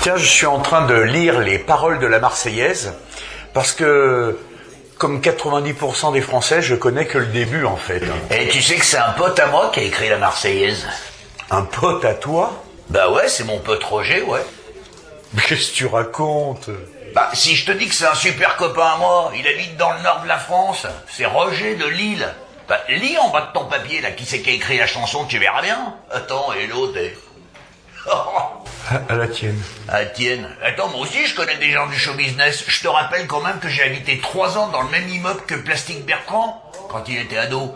Tiens, je suis en train de lire les paroles de la Marseillaise parce que, comme 90% des Français, je connais que le début en fait. Et tu sais que c'est un pote à moi qui a écrit la Marseillaise Un pote à toi? Bah ouais, c'est mon pote Roger, ouais. Qu'est-ce que tu racontes? Bah si je te dis que c'est un super copain à moi, il habite dans le nord de la France, c'est Roger de Lille. Bah lis en bas de ton papier là qui c'est qui a écrit la chanson, tu verras bien. Attends, et l'autre est... à, à la tienne. Ah tienne. Attends, moi aussi je connais des gens du show business. Je te rappelle quand même que j'ai habité trois ans dans le même immeuble que Plastique Bertrand quand il était ado.